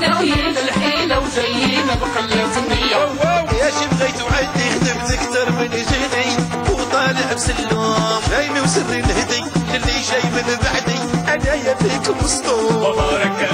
ناويين الحيلة وجايين بخلاص النية يا شي بغيت وعدي خدمت أكتر من جهدي وطالع بسلوم دايمي وسري الهدي للي جاي من بعدي أنا فيكم وسطهم وبارك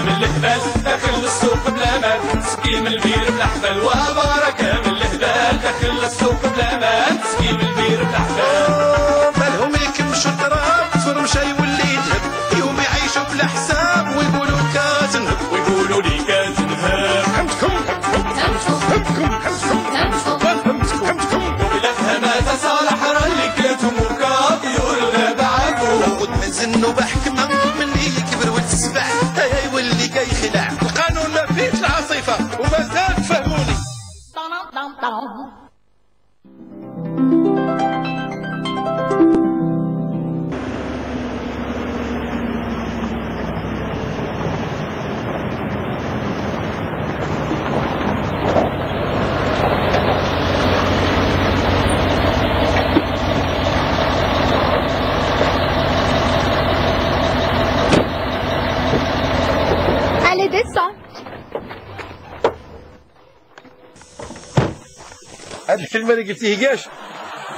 قلتيه كاش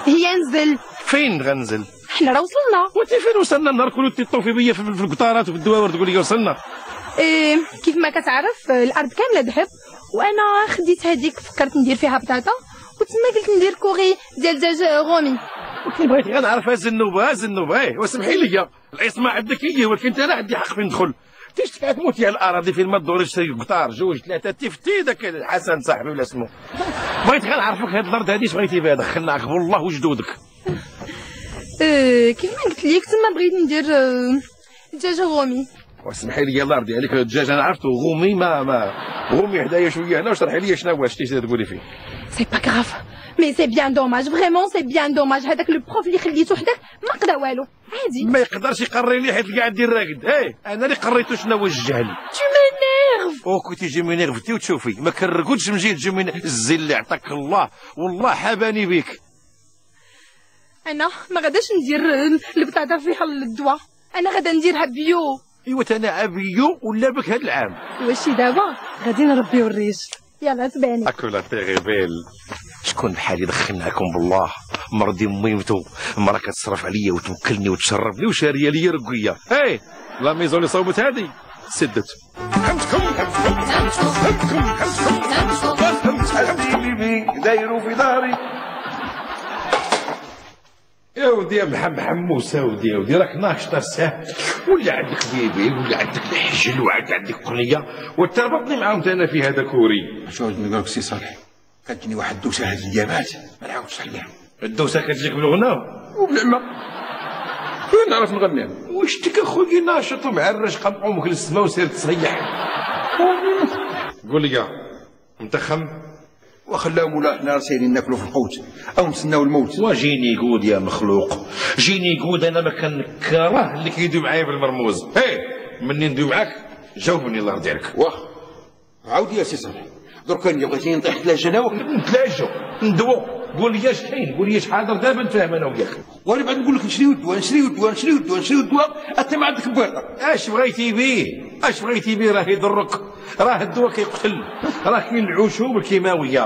هي نزل فين غنزل؟ حنا راه وصلنا. وانت فين وصلنا؟ النهار كله تطوفي بيا في القطارات وفي الدواور تقول لي وصلنا. إيه كيف ما كتعرف الأرض كاملة ذهب. وأنا خديت هذيك فكرت ندير فيها بطاطا. وتما قلت ندير كوري ديال دجاج رومي. ولكن بغيت غير نعرف هاز النوبة هاز النوبة إيه واسمحي لي. العصمة عندك هي ولكن أنت أنا عندي حق في ندخل؟ تيش تموتي على الأراضي فين ما تدوري تشري قطار جوج ثلاثة تفتي داك الحسن صاحبي ولا اسمه. بغيت غير نعرفك هاد الأرض هادي اش بغيتي بها دخلنا قبل الله وجدودك إيه كيف ما قلت لك تما بغيت ندير آه، دجاج رومي واسمحي لي الله يرضي عليك الدجاج أنا عرفته غومي ما ما غومي حدايا شوية هنا وشرحي لي شنو هو شتي تقولي فيه. سي با غراف مي سي بيان دوماج فريمون سي بيان دوماج هذاك لو بروف اللي خليته حداك ما قدا والو عادي ما يقدرش يقري لي حيت قاعد ندير راقد إيه أنا اللي قريته شنو هو الجهل. تو مينيرف أو كنتي جي مينيرفتي وتشوفي. ما كنرقدش مجيت جي من الزي اللي عطاك الله. والله حباني بك أنا ما غاداش ندير البطاطا فيها الدواء أنا غادا نديرها بيو. ايوا أنا عبيو ولا بك هاد العام. واش دابا؟ غادي نربيو الريش. يلا تبعني اكل تيغيبيل شكون بحالي دخلناكم بالله مرضي ميمتو مرا كتصرف عليا وتوكلني وتشربني وشاريه لي رقيه إيه لا ميزون اللي صوبت هادي سدت حمدكم حمدكم حمدكم حمدكم حبيبي دايروا في داري يا ودي يا محمد حموس يا ودي يا ودي راك ناشطة ساهل. ولا عندك بيبي ولا عندك الحجل وعاد عندك قنيه وتربطني معاهم أنا في هذا كوري. شو نقول لك سي صالح كتجيني واحد الدوسة هاد اليامات ما نعاودش عليها الدوسة كتجيك بالغناء وبالعمى فين نعرف نغنيها واش تك اخويا ناشط ومعرج قطع أمك للسماء وسير تصيح قول لي متخم وخلاو مولا حنا سايرين ناكلوا في القوت. أو نتسناو الموت. وجيني يقود يا مخلوق. جيني يقود أنا ما كنكره اللي كيدوي معايا بالمرموز. هي مني ندوي معاك جاوبني الله يرضي عليك. واه. عاود يا سي صالح. درك اني بغيتي نطيح ثلاجه أنا نتلاجوا ندوو. قول لي اش كاين قول لي اش حاضر دابا نفهم أنا وياك. وأنا بعد نقول لك نشريو الدواء نشريو الدواء نشريو الدواء نشريو الدواء انت ما عندك بويطه اش بغيتي بيه؟ اش بغيتي بيه راه يضرك؟ راه الدواء كيقتل. راه كاين العشوب الكيماوية.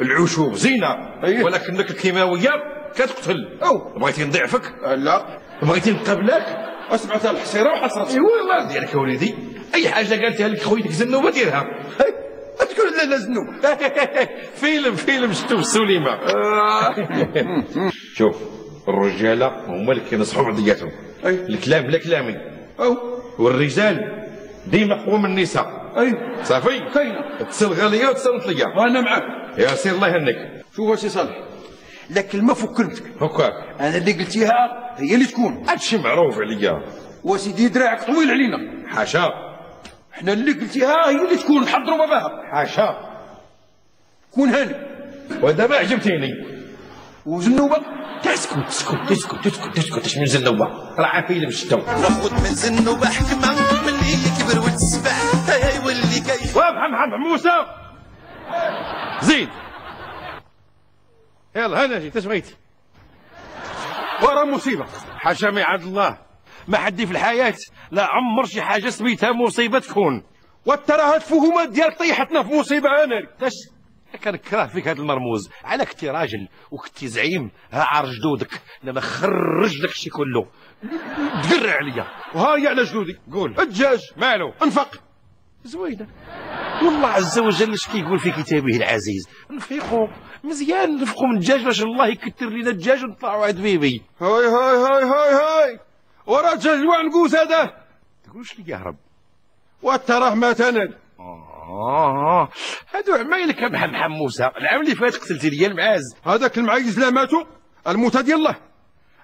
العشوب زينة. أيه. ولكن لك الكيماوية كتقتل. أو. بغيتي نضيعفك آه، لا. بغيتي نقابلك؟ اسمعت الحصيرة وحصرت. ايوا الله ديالك يا وليدي. أي حاجة قالتها لك خويا ديك الزنوبه ديرها تقول لا لا زنوب فيلم فيلم شفتو في السينما شوف الرجالة هما اللي كينصحوا بعضياتهم. الكلام بلا كلامي. أو. والرجال ديما من النساء اي صافي كاينة تصل ليا وتصنت ليا وأنا معاك يا سير الله يهنيك شوف سي صالح لا كلمه فكرتك هكاك أنا اللي قلتيها هي اللي تكون هادشي معروف عليا وسيدي دراعك طويل علينا حاشا إحنا اللي قلتيها هي اللي تكون حضروا باباها حاشا كون هاني ودابا عجبتيني وزنوبه تسكت تسكت تسكت تسكت تسكت اش من زنوبه راه فيلم شتو ناخد من زنو بحكمة محمد موسى. زيد. يلا هنا جيت بغيت ورا مصيبة. حاشا يعاد الله. ما حد في الحياة لا عمر شي حاجة سميتها مصيبة تكون. وترى هاد الفهومات ديالك طيحتنا في مصيبة أنا. باش كنكره فيك هذا المرموز. على كنتي راجل وكنتي زعيم. ها عار جدودك لما خرج لك شي كله. تقرع عليا. وهاي على جدودي قول. الدجاج. مالو انفق. زوينة. والله عز وجل اش كيقول في كتابه العزيز؟ نفيقوا مزيان نفقوا من الدجاج باش الله يكثر لنا الدجاج ونطلعوا عند بيبي. هاي هاي هاي هاي هاي! ورا الدجاج الوعنقوس هذا! تقولش لي يا رب؟ وتراه أنا آه. هادو عمايلك يا محمد موسى. العام اللي فات قتلتي لي المعاز. هذاك المعيز لا ماتوا. الموتى ديال الله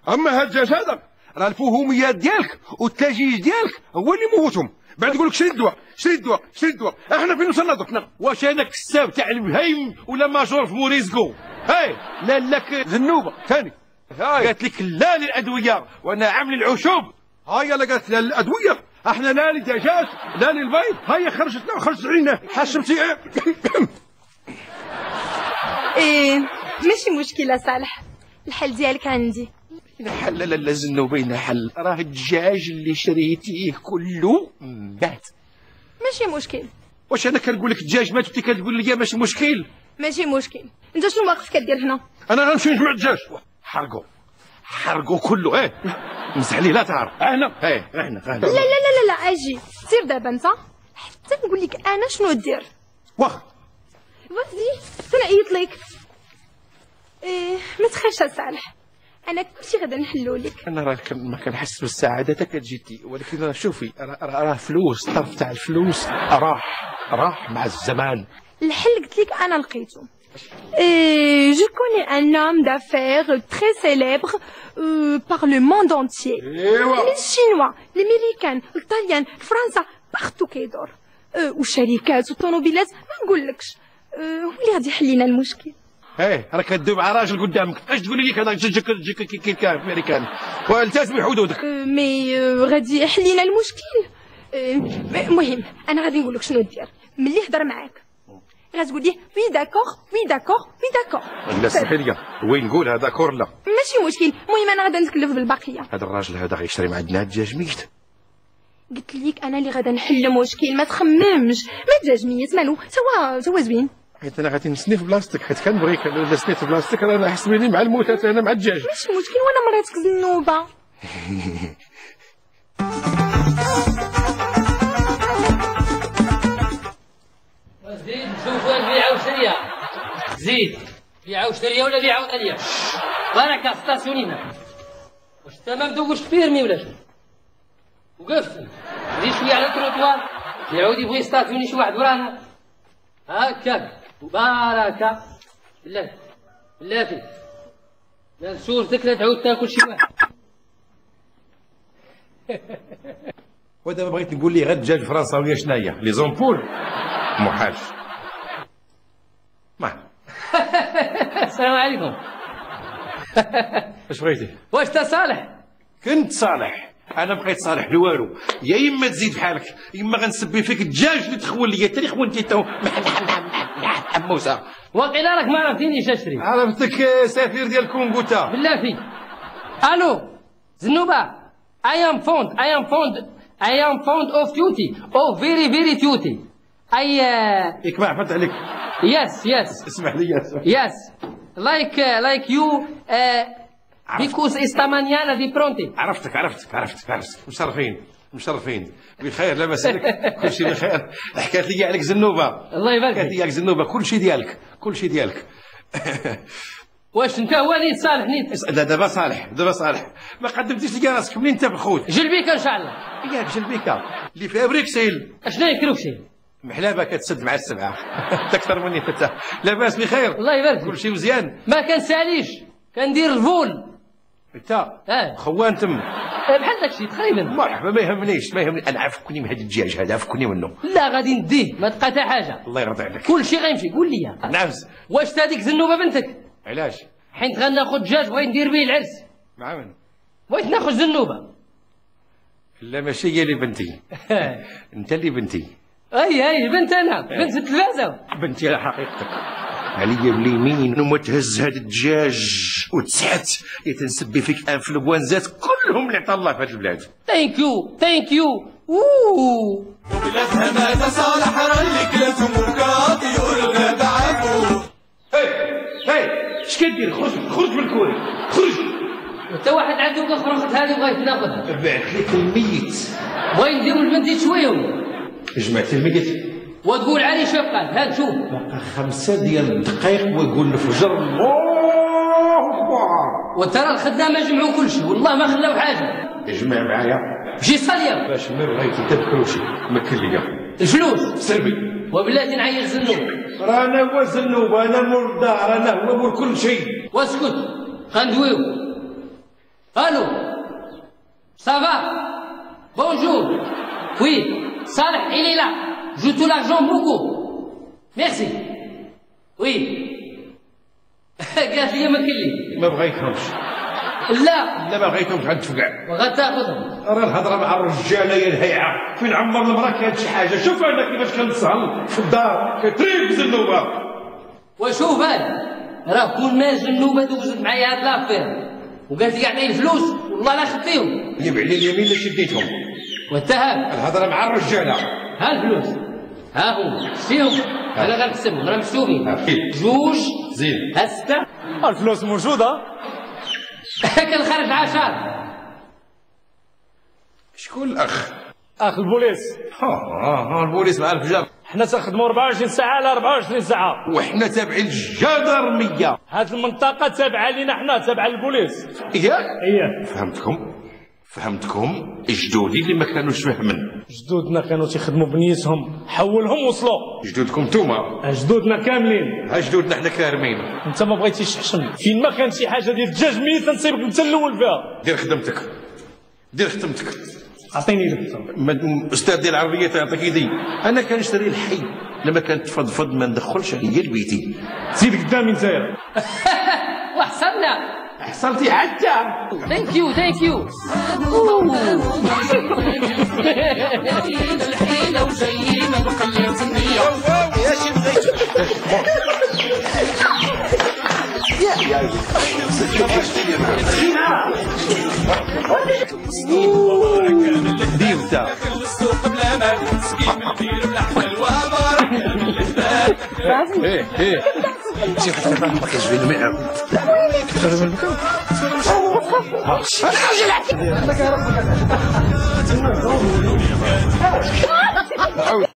أما هاد الدجاج هذا راه الفهوميات ديالك والتاجيج ديالك هو اللي موتهم. بعد يقول لك شري الدواء؟ شري الدواء؟ شري الدواء؟ إحنا فين وصلنا درك واش أنا كساب تاع البهيم ولا ماجور في موريزكو هاي لا لك ذنوبة. ثاني. هاي. قالت لك لا للأدوية وأنا عامل العشوب. هاي اللي قالت لا الادويه إحنا لا للدجاج لا للبيض. هاي خرجتنا وخرجت علينا حشمتي. إيه ماشي مشكلة صالح. الحل ديالك عندي. حل لا لا زنو بين حل. راه الدجاج اللي شريتيه كله مات. ماشي مشكل. واش أنا كنقول لك الدجاج مات وأنت كتقول لي ماشي مشكل؟ ماشي مشكل. أنت شنو واقف كدير هنا؟ أنا غنمشي نجمع الدجاج. حرقوا حرقوا كله إيه. مسح لي لا تعرف هنا إيه هنا لا لا لا لا لا أجي. سير دابا أنت. حتى نقول لك أنا شنو دير. واخا. وفدي تنعيط لك. إيه ما تخافش يا صالح. أنا كلشي غدا نحلو لك أنا راه ما كنحس بالسعاده حتى كتجيتي ولكن راه شوفي راه فلوس الطرف تاع الفلوس راح راح مع الزمان الحل قلت لك أنا لقيته Et je connais un homme d'affaires très célèbre euh, par le monde entier. ايوا Les Chinois, l'Américain, l'Italien, فرنسا partout كيدور. وشركات وطوموبيلات ما نقولكش. هو اللي غادي يحل لنا المشكل. إيه. راك كدوب على راجل قدامك. اش تقول لي؟ كذا جيك جيك كي كي كان أمريكان. والتزم بحدودك. أه mais أه غادي يحل لنا المشكل. أه المهم أنا غادي نقولك شنو دير. ملي هضر معاك. غتقول ليه؟ oui d'accord oui d'accord oui d'accord. لا سمحي لي. وين نقول؟ d'accord لا. ماشي مشكل. المهم أنا غادا نتكلف بالبقيه هذا الراجل هذا غيشري مع عندنا الدجاج ميت. قلت ليك أنا اللي غادا نحل مشكل. ما تخممش. ما دجاج ميت. مالو؟ سوا سوا زوين. حيت أنا غادي نسني في بلاصتك حيت كنبغيك الا سنيت في بلاصتك أنا نحس بيني مع الموتات أنا مع الدجاج. ماشي مشكل؟ وأنا مراتك زنوبه زيد نشوفوا البيعة والشرية زيد بيعة وشرية ولا بيعة وثانية بركة ستاسيونينا واش انت ما مدوش permis ولا شنو وقف. زيد شوية على التروطوار يعود يبغي يستاسيوني شي واحد ورانا. هكاك. بركة بالله. بالله فيك. لا صورتك لا تعود تاكل شي واحد. ودابا بغيت نقول لي غير الدجاج فرنساويه شناهي لي زومبول محال ما. السلام عليكم. اش بغيتي؟ واش تا صالح؟ كنت صالح. أنا بقيت صالح لوالو. يا إما تزيد بحالك يا إما غنسبي فيك الدجاج اللي تخول لي حتى اللي خونتي تو موسى. واقيلا راك ما عرفتينيش اشري عرفتك آه، سفير ديال كونغو تا بالله فيك. ألو زنوبة I am fond I am fond I am fond of duty. Oh very very duty. I uh, ياك ما عرفت عليك. Yes yes. اسمح لي yes. Like uh, like you esta mañana di pronti عرفتك عرفتك عرفتك عرفتك. مشرفين مشرفين. بخير لاباس عليك. كل شيء بخير. حكات لي عليك زنوبة. الله يبارك فيك لي عليك زنوبة. كل شيء ديالك كل شيء ديالك. واش انت هو نيت صالح نيت؟ لا دابا صالح دابا صالح. ما قدمتيش لي راسك. منين انت بخوت؟ جلبيك إن شاء الله. ياك جلبيكا اللي فيها بريكسيل أشنو يكروك شيء محلابة كتسد مع السبعة. تكثر مني فتاه لاباس بخير. الله يبارك. كل شيء مزيان. ما كنساليش. كندير الفول انت آه خوان تم. بحال داكشي تقريبا مرحبا ما يهمنيش ما يهمني أنا عافكني من هذا الدجاج هذا عافكني منه. لا غادي نديه ما تبقى حتى حاجة. الله يرضي عليك. كل شيء غيمشي قول لي. نعز واش ديك زنوبة بنتك؟ علاش؟ حيت غناخذ دجاج بغيت ندير به العرس. مع من بغيت ناخذ زنوبة. لا ماشي هي اللي بنتي. انت اللي بنتي. أي أي بنت أنا. بنت التلفازه بنتي على حقيقتك. عليا باليمين وما تهز هذا الدجاج. وتسعت يا تنسبي فيك انفلونزات كلهم اللي عطا الله في هذه البلاد. ثانك يو ثانك يو اوه بلادها مات صالح رلي كلاتهم وكاط يقول غاب عفو هاي هاي اش كدير؟ خرج خرج من الكوري خرج. أنت واحد عنده أخرى خذ هذه وبغيت ناخذها بعت لك الميت. بغي نديروا البنت يتشويهم جمعت الميت. وتقول علي شوف قال؟ هاك شوف. بقى خمسة ديال الدقائق ويقول الفجر الله أكبر. وترى الخدامه جمعوا كل شيء. والله ما خلاو حاجة. اجمع معايا. مشي صاليه باش ما بغيتي تذكروا شي. ما كان ليا الفلوس. سلمي. وبلاتي نعيط زنوب. رانا هو الزنوب أنا مول الدار أنا هو مول كل شيء. واسكت. غندويو. ألو سافا بونجور وي صالح il est là. Je tout l'argent beaucoup merci. وي قالت لي ما كلي ما بغيتهمش. لا لا ما بغيتهمش غنتفقع وغتاخذهم راه الهضرة مع الرجاله يا الهيعه فين عمر المرأة؟ كانت شي حاجة. شوف أنا كيفاش كنسهل في الدار كتريب الزنوبه وشوف هاد. راه كل ما النوبة دوزت معايا هاد لافير. وقالت لي اعطيني الفلوس والله لا خديهم جيب علي اليمين اللي شديتهم. وانت هاك الهضرة مع الرجالة. ها الفلوس؟ ها هم شتيهم أنا غنحسبهم راه مكتوبين أكيد. جوج زين. ها ستة الفلوس موجودة؟ كنخرج عشر شكون الأخ؟ أخ البوليس. ها ها البوليس مع الفجار حنا تنخدموا 24 ساعة على 24 ساعة. وحنا تابعين الجدرمية. هاد المنطقة تابعة لينا حنا تابعة للبوليس ياك إيه فهمتكم. فهمتكم؟ جدودي اللي ما كانوش فاهمين جدودنا كانوا تيخدموا بنيتهم حولهم وصلوا. جدودكم نتوما. جدودنا كاملين. ها جدودنا حنا كارمين. انت ما بغيتيش تحشم. فين ما كان شي حاجة ديال الدجاج ميت نصيبك انت الأول فيها. دير خدمتك. دير خدمتك. عطيني لك ما- أستاذ ديال العربية تعطيك يدي أنا كنشتري الحي. لما كانت تفضفض ما ندخلش هي لبيتي زيد قدامي نتايا وحصلنا. حصلتي حتى ثانك يو ثانك يو الحيلة وجايين بقلة النية دير انت كل السوق بلا مال سكين البير بالأحمل وبركة للبال إيه إيه شي خطيبه ما كتجبين معاهم عاود